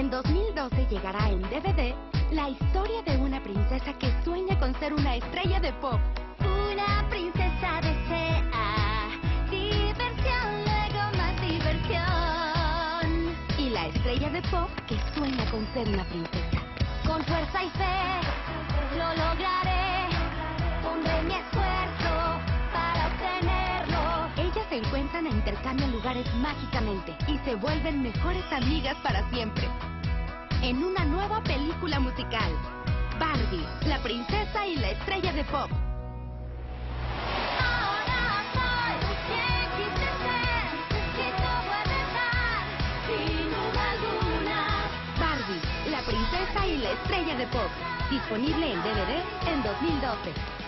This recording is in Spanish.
En 2012 llegará en DVD la historia de una princesa que sueña con ser una estrella de pop. Una princesa desea diversión, luego más diversión. Y la estrella de pop que sueña con ser una princesa. Con fuerza y fe lo lograré. Pondré mi esfuerzo para obtenerlo. Ellas se encuentran e intercambian lugares mágicamente y se vuelven mejores amigas para siempre. Película musical, Barbie, la princesa y la estrella de pop. Barbie, la princesa y la estrella de pop. Disponible en DVD en 2012.